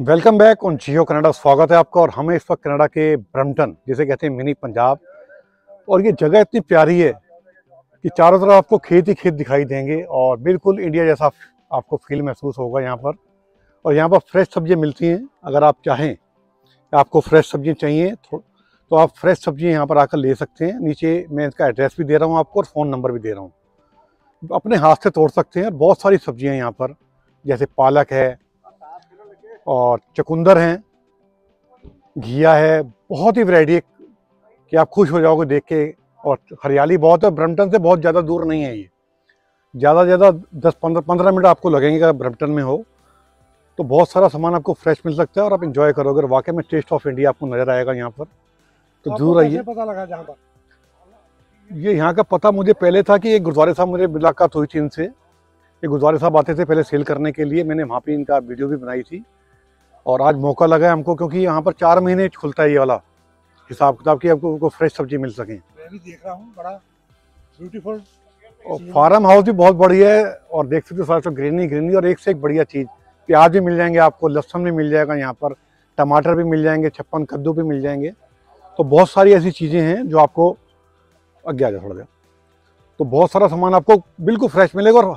Welcome back on Geo Canada स्वागत है आपका और हमें इस वक्त कनाडा के ब्रम्पटन जिसे कहते हैं मिनी पंजाब। और ये जगह इतनी प्यारी है कि चारों तरफ़ आपको खेत ही खेत दिखाई देंगे और बिल्कुल इंडिया जैसा आपको फील महसूस होगा यहाँ पर। और यहाँ पर फ्रेश सब्ज़ियाँ मिलती हैं, अगर आप चाहें, आपको फ्रेश सब्ज़ियाँ चाहिए तो आप फ्रेश सब्ज़ियाँ यहाँ पर आकर ले सकते हैं। नीचे मैं इसका एड्रेस भी दे रहा हूँ आपको और फ़ोन नंबर भी दे रहा हूँ। अपने हाथ से तोड़ सकते हैं और बहुत सारी सब्ज़ियाँ यहाँ पर, जैसे पालक है और चकुंदर हैं घिया है बहुत ही वैरायटी है। कि आप खुश हो जाओगे देख के और हरियाली बहुत है ब्रम्पटन से बहुत ज़्यादा दूर नहीं है ये। ज़्यादा ज़्यादा दस पंद्रह पंद्रह मिनट आपको लगेंगे अगर ब्रम्पटन में हो। तो बहुत सारा सामान आपको फ्रेश मिल सकता है और आप इन्जॉय करोगे वाकई में टेस्ट ऑफ़ इंडिया आपको नज़र आएगा यहाँ पर तो ज़रूर आइए। पता लगा जहाँ पर? ये यहाँ का पता मुझे पहले था कि एक गुरुद्वारे साहब मुझे मुलाकात हुई थी इनसे। ये गुरुद्वारे साहब आते थे पहले सेल करने के लिए। मैंने वहाँ पे इनका वीडियो भी बनाई थी। और आज मौका लगा है हमको क्योंकि यहाँ पर चार महीने खुलता है ये वाला हिसाब किताब की आपको उनको फ्रेश सब्ज़ी मिल सके। मैं भी देख रहा हूँ बड़ा ब्यूटीफुल और फार्म हाउस भी बहुत बढ़िया है और देख सकते हो सारा सब ग्रीनरी ग्रीनरी और एक से एक बढ़िया चीज़। प्याज भी मिल जाएँगे आपको लहसुन भी मिल जाएगा यहाँ पर टमाटर भी मिल जाएँगे छप्पन कद्दू भी मिल जाएँगे। तो बहुत सारी ऐसी चीज़ें हैं जो आपको आगे आ जाए थोड़ा सा तो बहुत सारा सामान आपको बिल्कुल फ्रेश मिलेगा और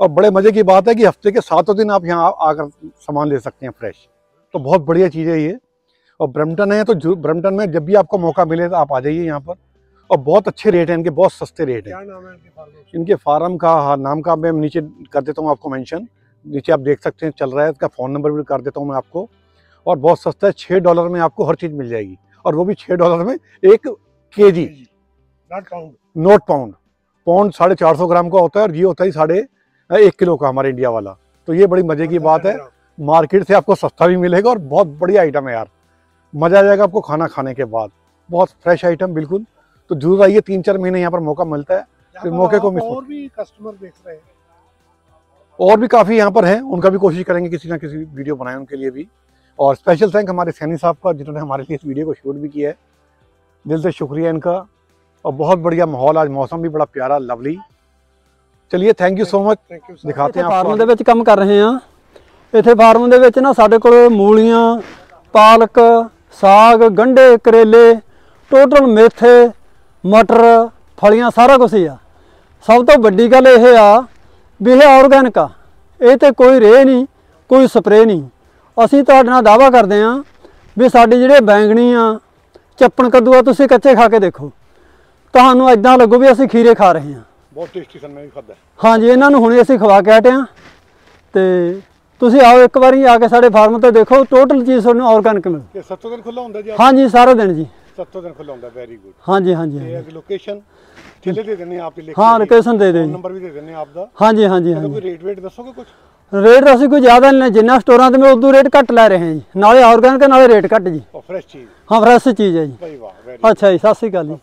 और बड़े मज़े की बात है कि हफ़्ते के सातों दिन आप यहाँ आकर सामान ले सकते हैं फ्रेश तो बहुत बढ़िया चीज़ है ये। और ब्रम्पटन है तो ब्रम्पटन में जब भी आपको मौका मिले तो आप आ जाइए यहाँ पर। और बहुत अच्छे रेट हैं इनके बहुत सस्ते रेट हैं। है इनके फार्म का हाँ, नाम का मैं नीचे कर देता हूँ आपको मेंशन नीचे आप देख सकते हैं चल रहा है इसका फ़ोन नंबर भी कर देता हूँ मैं आपको। और बहुत सस्ता है छः डॉलर में आपको हर चीज़ मिल जाएगी। और वो भी छः डॉलर में एक K G not pound note pound pound साढ़े चार सौ ग्राम का होता है और ये होता है साढ़े एक किलो का हमारे इंडिया वाला। तो ये बड़ी मज़े की बात है। मार्केट से आपको सस्ता भी मिलेगा और बहुत बढ़िया आइटम है यार। मज़ा आ जाएगा आपको खाना खाने के बाद। बहुत फ्रेश आइटम बिल्कुल। तो ज़रूर आइए तीन चार महीने यहाँ पर मौका मिलता है। फिर मौके को मिस और भी कस्टमर देख रहे हैं। और भी काफ़ी यहाँ पर हैं उनका भी कोशिश करेंगे किसी ना किसी वीडियो बनाए उनके लिए भी। और स्पेशल थैंक हमारे सैनी साहब का जिन्होंने हमारे लिए इस वीडियो को शूट भी किया है। दिल से शुक्रिया इनका। और बहुत बढ़िया माहौल आज मौसम भी बड़ा प्यारा लवली चलिए थैंक यू सो मच दिखाते हैं आप तो कम कर रहे हैं? हाँ? ਇੱਥੇ ਫਾਰਮ ਦੇ ਵਿੱਚ ਨਾ ਸਾਡੇ ਕੋਲ ਮੂਲੀਆਂ ਪਾਲਕ ਸਾਗ ਗੰਢੇ ਕਰੇਲੇ ਟੋਟਲ ਮੇਥੇ ਮਟਰ ਫਲੀਆਂ ਸਾਰਾ ਕੁਝ ਆ। ਸਭ ਤੋਂ ਵੱਡੀ ਗੱਲ ਇਹ ਆ ਵੀ ਇਹ ਆਰਗੈਨਿਕ ਆ। ਇਹ ਤੇ ਕੋਈ ਰੇ ਨਹੀਂ ਕੋਈ ਸਪਰੇ ਨਹੀਂ। ਅਸੀਂ ਤੁਹਾਡੇ ਨਾਲ ਦਾਵਾ ਕਰਦੇ ਆ ਵੀ ਸਾਡੀ ਜਿਹੜੇ ਬੈਂਗਣੀ ਆ ਚੱਪਣ ਕੱਦੂ ਆ ਤੁਸੀਂ ਕੱਚੇ ਖਾ ਕੇ ਦੇਖੋ। ਤੁਹਾਨੂੰ ਇਦਾਂ ਲੱਗੂ ਵੀ ਅਸੀਂ ਖੀਰੇ ਖਾ ਰਹੇ ਆ ਬਹੁਤ ਟੇਸਟੀ ਖਾਣਾ ਵੀ ਖਾਦਾ ਹਾਂਜੀ ਇਹਨਾਂ ਨੂੰ ਹੁਣੇ ਅਸੀਂ ਖਵਾ ਕੇ ਹਟੇ ਆ ਤੇ ਤੁਸੀਂ ਆਓ ਇੱਕ ਵਾਰੀ ਆ ਕੇ ਸਾਡੇ ਫਾਰਮ ਤੇ ਦੇਖੋ ਟੋਟਲ ਚੀਜ਼ ਤੁਹਾਨੂੰ ਆਰਗੈਨਿਕ ਮਿਲ। ਜੀ ਸਾਰਾ ਦਿਨ ਜੀ। 7 ਦਿਨ ਖੁੱਲਾ ਹੁੰਦਾ ਵੈਰੀ ਗੁੱਡ ਹਾਂਜੀ ਹਾਂਜੀ ਤੇ ਲੋਕੇਸ਼ਨ ਕਿਲੇ ਦੇ ਦਿੰਨੇ ਆਪ ਲਿਖ ਹਾਂ ਲੋਕੇਸ਼ਨ ਦੇ ਦਿੰਨੇ ਆਪ ਦਾ। ਹਾਂਜੀ ਹਾਂਜੀ ਹਾਂਜੀ। ਰੇਟ ਦੱਸੋਗੇ ਕੁਝ ਰੇਟ ਅਸੀਂ ਕੋਈ ਜ਼ਿਆਦਾ ਨਹੀਂ ਜਿੰਨਾ ਸਟੋਰਾਂ ਤੇ ਮੈਂ ਉਦੋਂ ਰੇਟ ਘੱਟ ਲੈ ਰਹੇ ਹਾਂ ਜੀ। ਨਾਲੇ ਆਰਗੈਨਿਕ ਨਾਲੇ ਰੇਟ ਘੱਟ ਅੱਛਾ ਜੀ ਸਤਿ ਸ੍ਰੀ ਅਕਾਲ ਜੀ।